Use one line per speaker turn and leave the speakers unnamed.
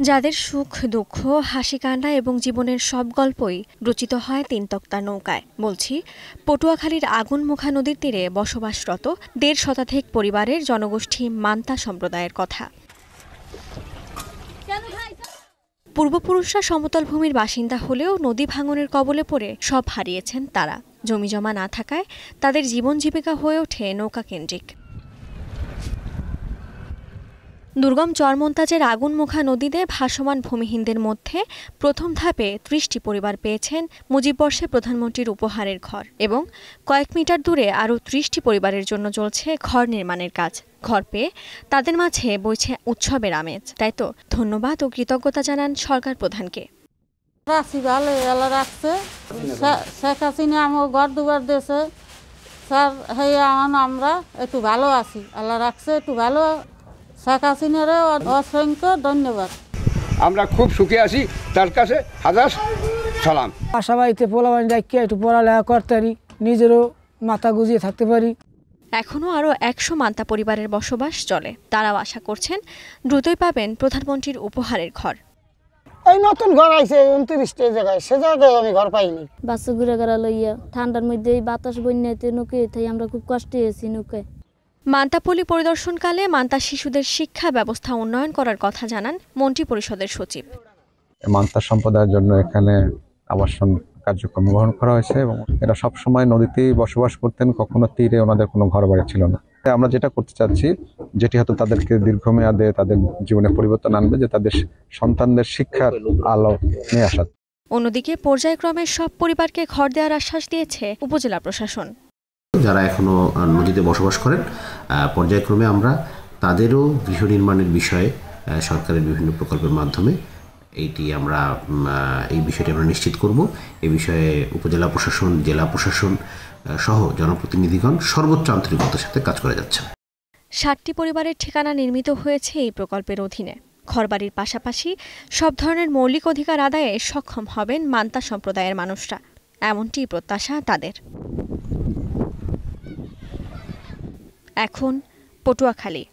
যাদের সুখ, দুঃখ হাসি কান্না এবং জীবনের সব গল্পই রচিত হয় তিন তক্তার নৌকায়। বলছি, পটুয়াখালীর আগুনমুখা নদীর তীরে বসবাসরত দেড় শতাধিক পরিবারের জনগোষ্ঠী মান্তা সম্প্রদায়ের কথা। পূর্বপুরুষরা সমতল ভূমির বাসিন্দা হলেও নদী ভাঙনের কবলে পড়ে সব হারিয়েছেন তারা। জমিজমা না থাকায় তাদের জীবন জীবিকা হয়ে ওঠে নৌকা কেন্দ্রিক দুর্গম চরমন্তাজের আগুনমুখা নদীতে ভাসমান ভূমিহীনদের মধ্যে প্রথম ধাপে ত্রিশটি পরিবার পেয়েছেন মুজিববর্ষে প্রধানমন্ত্রীর উপহারের ঘর এবং কয়েক মিটার দূরে আরও ত্রিশটি পরিবারের জন্য চলছে ঘর নির্মাণের কাজ। ঘর পেয়ে তাদের মাঝে বইছে উৎসবের আমেজ। তাই তো, ধন্যবাদ ও কৃতজ্ঞতা জানান সরকার প্রধানকে।
রাখছি ভালো এলা রাখছে। শেখ হাসিনা আমার ঘর দুবার দিয়েছে। স্যার হয়ে আমরা, একটু ভালো আছি। আল্লাহ রাখছে, একটু ভালো শেখ হাসিনারে অসংখ্য ধন্যবাদ।
আমরা খুব সুখে আছি। তার কাছে হাজার সালাম।
বাসা বাড়িতে পোলাবান ডাকিয়ে একটু পড়ালেখা করতে পারি নিজেরও মাথা গুজিয়ে থাকতে পারি।
এখনও আরও একশো মান্তা পরিবারের বসবাস চলে। তারাও আশা করছেন দ্রুতই পাবেন প্রধানমন্ত্রীর উপহারের ঘর।
এই নতুন ঘর আইছে উনত্রিশটা জায়গায়। সে জায়গায় আমি ঘর পাইনি।
বাচ্চা ঘুরে গেড়া লইয়া ঠান্ডার মধ্যে এই বাতাস বন্যাতে নৌকে তাই আমরা খুব কষ্টে আছি নৌকায়
মান্তাপল্লী পরিদর্শনকালে মান্তা শিশুদের শিক্ষা ব্যবস্থা উন্নয়ন করার কথা জানান মন্ত্রী পরিষদের সচিব।
মান্তা সম্প্রদায়ের জন্য এখানে আবাসন কার্যক্রম গ্রহণ করা হয়েছে এবং এরা সব সময় নদীতেই বসবাস করতেন কখনো তীরে ওনাদের কোনো ঘর বাড়ি ছিল না। আমরা যেটা করতে চাচ্ছি যেটি হয়তো তাদেরকে দীর্ঘমেয়াদে তাদের জীবনে পরিবর্তন আনবে যে তাদের সন্তানদের শিক্ষার আলো নিয়ে আসা
অন্যদিকে পর্যায়ক্রমে সব পরিবারকে ঘর দেওয়ার আশ্বাস দিয়েছে উপজেলা প্রশাসন।
যারা এখনও নদীতে বসবাস করেন পর্যায়ক্রমে আমরা তাদেরও গৃহ নির্মাণের বিষয়ে সরকারের বিভিন্ন প্রকল্পের মাধ্যমে এইটি আমরা এই বিষয়টি আমরা নিশ্চিত করব। এই বিষয়ে উপজেলা প্রশাসন, জেলা প্রশাসন সহ জনপ্রতিনিধিগণ সর্বোচ্চ আন্তরিকতার সাথে কাজ করে যাচ্ছেন।
ষাটটি পরিবারের ঠিকানা নির্মিত হয়েছে এই প্রকল্পের অধীনে। ঘরবাড়ির পাশাপাশি সব ধরনের মৌলিক অধিকার আদায়ে সক্ষম হবেন মান্তা সম্প্রদায়ের মানুষরা। এমনটি প্রত্যাশা তাদের। এখন পটুয়াখালী।